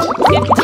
Get